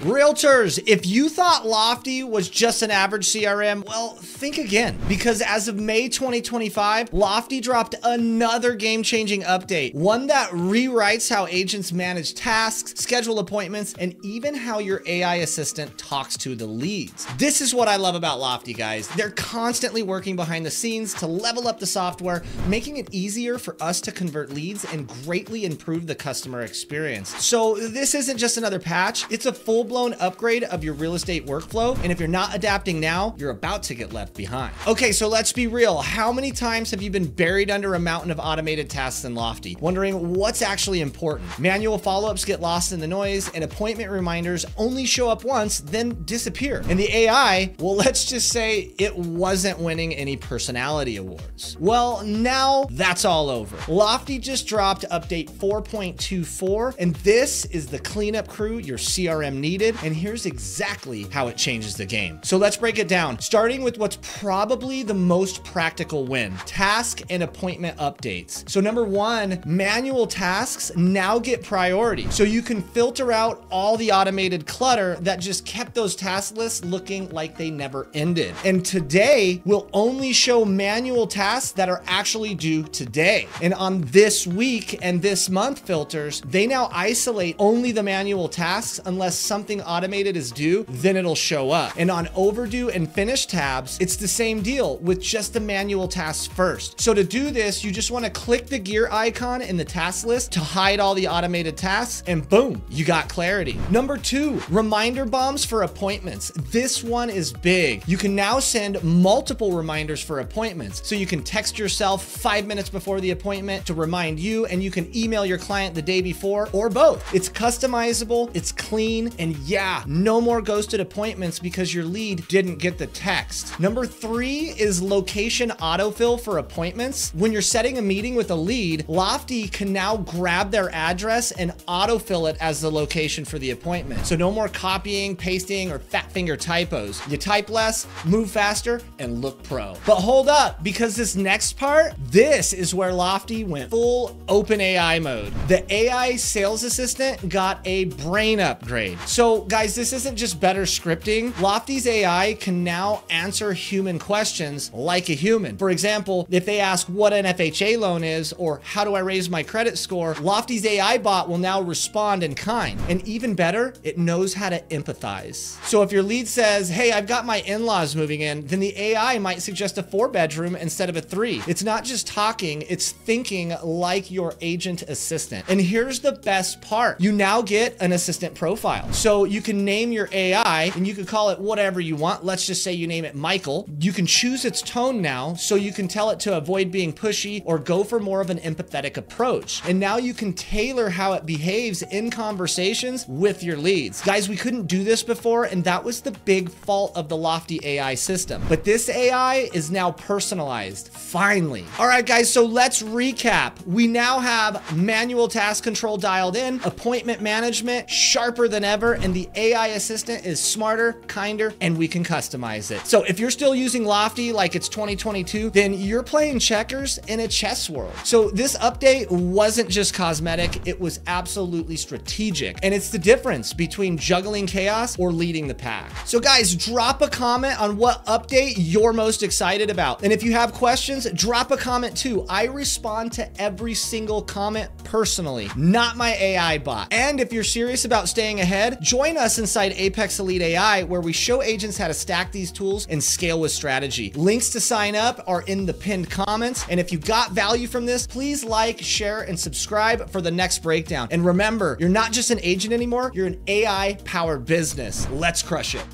Realtors, if you thought Lofty was just an average CRM, well, think again. Because as of May 2025, Lofty dropped another game changing update, one that rewrites how agents manage tasks, schedule appointments, and even how your AI assistant talks to the leads. This is what I love about Lofty, guys. They're constantly working behind the scenes to level up the software, making it easier for us to convert leads and greatly improve the customer experience. So, this isn't just another patch, it's a full full-blown upgrade of your real estate workflow. And if you're not adapting now, you're about to get left behind. Okay, so let's be real. How many times have you been buried under a mountain of automated tasks in Lofty, wondering what's actually important? Manual follow-ups get lost in the noise and appointment reminders only show up once, then disappear. And the AI, well, let's just say it wasn't winning any personality awards. Well, now that's all over. Lofty just dropped update 4.24, and this is the cleanup crew your CRM needs and here's exactly how it changes the game. So let's break it down, starting with what's probably the most practical win, task and appointment updates. So number one, manual tasks now get priority. So you can filter out all the automated clutter that just kept those task lists looking like they never ended. And today will only show manual tasks that are actually due today. And on this week and this month filters, they now isolate only the manual tasks unless something something automated is due, then it'll show up. And on overdue and finish tabs, it's the same deal with just the manual tasks first. So to do this, you just wanna click the gear icon in the task list to hide all the automated tasks and boom, you got clarity. Number two, reminder bombs for appointments. This one is big. You can now send multiple reminders for appointments. So you can text yourself five minutes before the appointment to remind you, and you can email your client the day before or both. It's customizable, it's clean, and yeah, no more ghosted appointments because your lead didn't get the text. Number three is location autofill for appointments. When you're setting a meeting with a lead, Lofty can now grab their address and autofill it as the location for the appointment. So no more copying, pasting, or fat finger typos. You type less, move faster, and look pro. But hold up, because this next part, this is where Lofty went full open AI mode. The AI sales assistant got a brain upgrade. So so guys, this isn't just better scripting. Lofty's AI can now answer human questions like a human. For example, if they ask what an FHA loan is or how do I raise my credit score, Lofty's AI bot will now respond in kind. And even better, it knows how to empathize. So if your lead says, hey, I've got my in-laws moving in, then the AI might suggest a four bedroom instead of a three. It's not just talking, it's thinking like your agent assistant. And here's the best part. You now get an assistant profile. So so you can name your AI and you can call it whatever you want. Let's just say you name it Michael. You can choose its tone now so you can tell it to avoid being pushy or go for more of an empathetic approach. And now you can tailor how it behaves in conversations with your leads. Guys, we couldn't do this before and that was the big fault of the Lofty AI system. But this AI is now personalized, finally. All right, guys, so let's recap. We now have manual task control dialed in, appointment management sharper than ever, and the AI assistant is smarter, kinder, and we can customize it. So if you're still using Lofty like it's 2022, then you're playing checkers in a chess world. So this update wasn't just cosmetic, it was absolutely strategic. And it's the difference between juggling chaos or leading the pack. So guys, drop a comment on what update you're most excited about. And if you have questions, drop a comment too. I respond to every single comment personally, not my AI bot. And if you're serious about staying ahead, Join us inside Apex Elite AI, where we show agents how to stack these tools and scale with strategy. Links to sign up are in the pinned comments. And if you got value from this, please like, share, and subscribe for the next breakdown. And remember, you're not just an agent anymore, you're an AI powered business. Let's crush it.